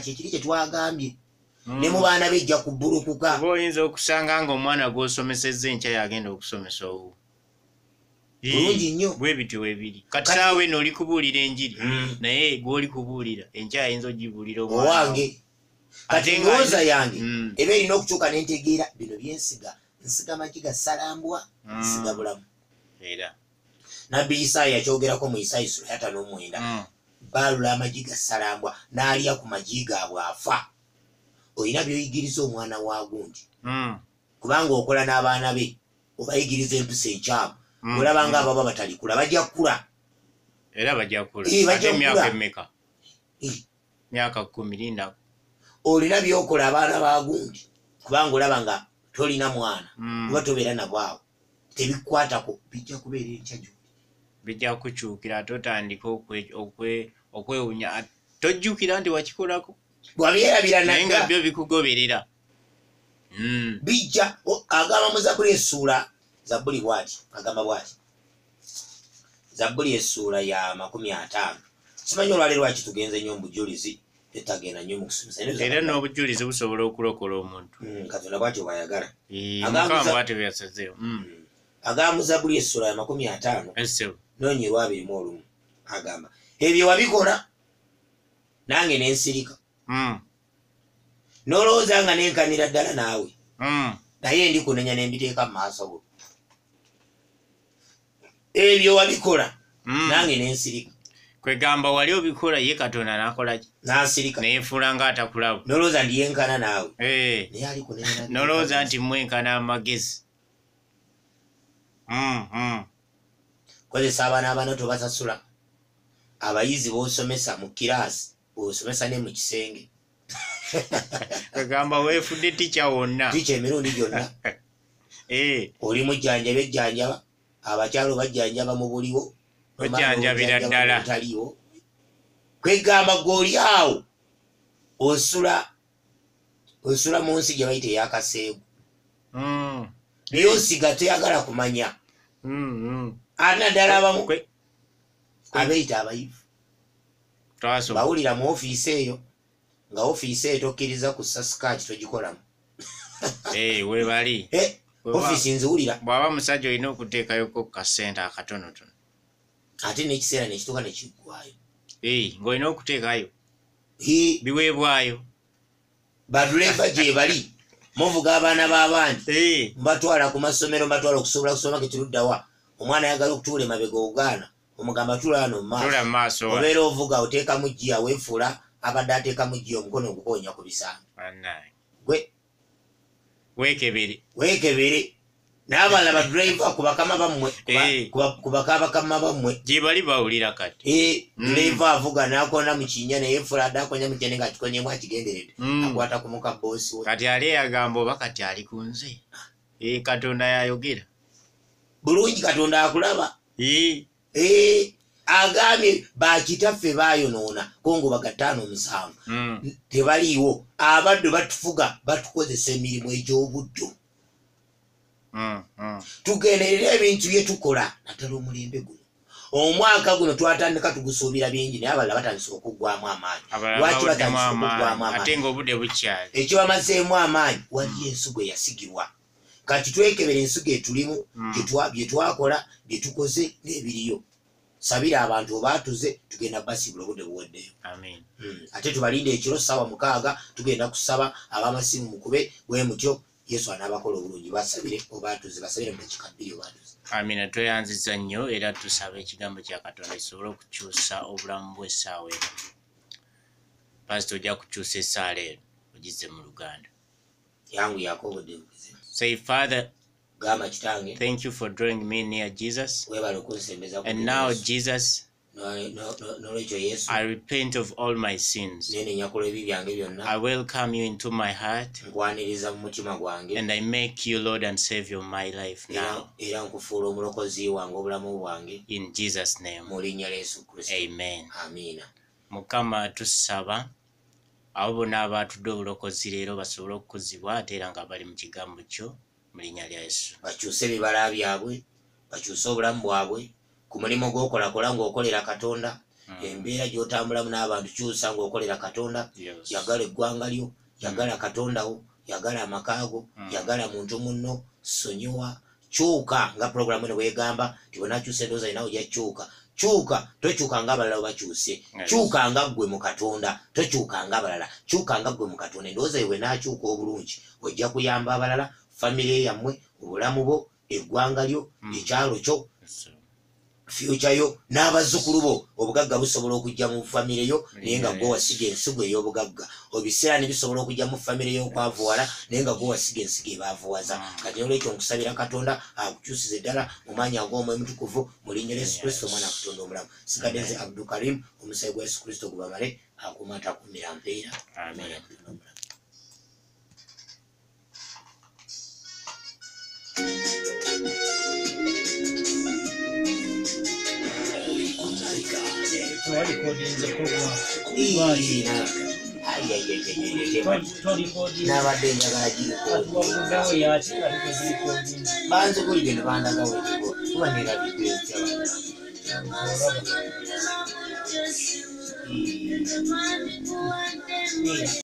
kikiri kyetwagambye ne mu baana bejja kubbulukuka. Oba oyinza okusanga nga omwana gw'osomesezza enkya yagenda okusomesa obu Bulungi nnyo. bwe bityo webiri kati saawe nooli kubuulira enjiri? Mm. naye gw'oli kubuulira enkya ayinza ogibuulira owange. Kati endowooza yange Mm. eba erina okukyuka nentegeera bino byensiga nsiga. Magi ga salambwa Mm. nsiga bulamu. Era. Nabbi isaaya yakyogerako mu isaaya sura yatano omwenda Mm. Baalula amagi ga salambwa n'alya ku magi gaabwe afa olina byoyigiriza omwana wa gundi? Mm. kubanga okola n'abaana be obayigiriza empisa enkyamu. Mm. olaba nga ababa batalikula bajja kukula. Era bajja kula Eh, emmeka? Eh, myaka kumi linda olina byokola abaana ba gundi? Kubanga olaba nga tolina mwana Mm. kuba tobeera nabwawo tebikwatako bijja kubeera enkyaju bijja kukyukira ate otandika okwe- okwe- okwewunya tojjukira nti wakikolako? Naye nga byo bikugoberera. Mm. bijja agamba mu zabbuli essuula zabbuli bwati? Agamba bwati? Zabbuli essuula ya makumi ataano. Simanyi olwaleero lwaki tugenze nnyo mubujulizi tetagenda nnyo mu kusomesa. Era n'obujulizi busobola okulokola omuntu. Mm, katonda bwatyo bwayagala. Agamba mu zabbuli essuula ya makumi ataano. Essebo. noonyerwa abiri mu olumu. Agamba ebyo wabikola nange nensirika Mm. nolowooza nga nenkanira ddala naawe. Mm. naye ndi kunenya nembiteeka mu maaso go. Ebyo wabikola Mm. nange nensirika kwegamba wali obikola ye katonda nakolaki nansirika neyefuula nga atakulaba nolowooza ndiyenkana naawe. Eh, naye ali kunenya nolowooza nti mwenkana amagezi. Kozesa abaana abaana tobasasula abayizi bosomesa mu kiraasi osomesa ne mu kisenge. Kwegamba weefudde tica wonna. Tikya emirundi gyonna. Eh, oli mujjanjaba ejjanjaba abakyalo bajjanjaba mu buliwo Bajjanjabira ddala. taliwo kwegamba gweoli awo osula osula mu nsi gye bayita eyakaseegu mm, byosiga toyagala kumanya. Mm, mm. ate naddala abamu abeeyita abayivu. Bawulira mu ofiisi eyo nga ofiisi eyo tokkiriza kussa sikaati togikolamu webali Eh, ofiisi nziwulira. bw'aba musajja olina okuteekayoko kasente akatonotono. Ate n'ekiseera nekituuka nekiggwayo ng'olina okuteekayo biweebwayo. Baduleva gye bali. Muvuga abaana b'abandi mbatwala ku masomero mbatwala okusobola kusoma ketiruddawa omwana ayagala okutuula emabega ogaana omugamba tuula wano mu tula maaso mu maaso. Wa- obeera ovuga oteekamu giya weefuula abadde ateekamu giya omukono ogukonya ku bisambi gwe weekebere weekebere n'abalala baduleva ku bakama bammwe ku ba- ku ba- ku bakabakama bammwe. Gye bali bawulira kati. Mm. duleva avuga n'akonda mu kinya neyefuula adde akonya mu kyene ng'akikonyemu akigenderedde Mm. akwata ku muka boosi we. Kati ali eyagamba oba kati ali ku nze? Katonda yayogera. Bulungi katonda akulaba agambye bakitaffe bayonoona kongo bagataano omusanvu. Mm, tebaliiwo abaddu batufuga batukozesa emirimu egy'obuddu. Mm, mm. tugenderera ebintu bye tukola naddala omulembe guno. Omwaka guno twatandika tugusuubira bingi naye abalala batandise okuggwamu amaanyi. Lwaki batandise okuggwamu amaanyi? Ate amaanyi ng'obudde bukyali ekyo bamazeemu amaanyi waliyo ensigo eyasigirwa kati twekebera ensigo etulimu bye twakola bye tukoze n'ebiriyo. Sabira abantu obaatuze tugenda basiibula obudde buweddeyo. Amin Mm. ate tubalinde ekiro ssaawa mukaaga tugenda kusaba ab'amasimu mukube bwe mutyo yesu anaabakola obulungi basabire obaatuze basabire mu dakika bbiri obaatuze amina tweyanziza nnyo era tusaba ekigambo kya katonda kisobole okukyusa obulamu bw'essaawa eno. Pasita ojja kukyusa essaala eno ogize mu luganda. Yangu yakobodde say father thank you for drawing me near jesus. and now jesus i repent of all my sins. i welcome you into my heart. And i make you lord and savior of my life now. in jesus name. Amen. Amiina mukama tusaba abo bonna abaatudde obulokozi leero basobole okukuzibwa ate era nga bali mu kigambo kyo mu linnya lya yesu. Bakyuse ebibala byabwe bakyuse obulamu bwabwe ku mulimu gw'okolakola ng'okolera katonda. Embeera gy'otambulamu n'abantu kyusa ng'okolera katonda. Yagala eggwanga lyo yagala katonda wo yagala amakaago Mm. yagala muntu munno sonyiwa kyuka nga puroguramu eno bwegamba ti bwenakyusa endowooza yinawe ojja kyuka kyuka tokyuka nga abalala webakyuse kyuka nga ggwe mu katonda tokyuka nga abalala. Kyuka nga ggwe mu katonda. Endowooza ye bwenakyuka obulungi ojja kuyamba abalala famire yammwe obulamu bwo eggwanga lyo Mm. ekyalo kyo. Fyuca yo n'abazzukulu bo obugagga busobola okujja mu famire yo naye nga gwe wasiga ensigo ey'obugagga. Ebiseera ne bisobola okujja mu famire y'okwavuwala naye nga gwe wasiga ensigo ebaavuwaza. Mm. kati nolwekyo nkusabira katonda akukyusiza eddala mu maanyi ag'omwemutukuvu mu linnya lya yesu kristo omwana wa katonda omulamu. Sigadde nze abdukarim omusayi gwa yesu kristo gubamale akuma atakumira mpeera. Amen. Omwana tolikodinze n'abadde njagala giriko atuwaguddewo yaki aliko zirikodinze banze bulire ne bandagawo ekigo kuba nerabidde ekyabana olaba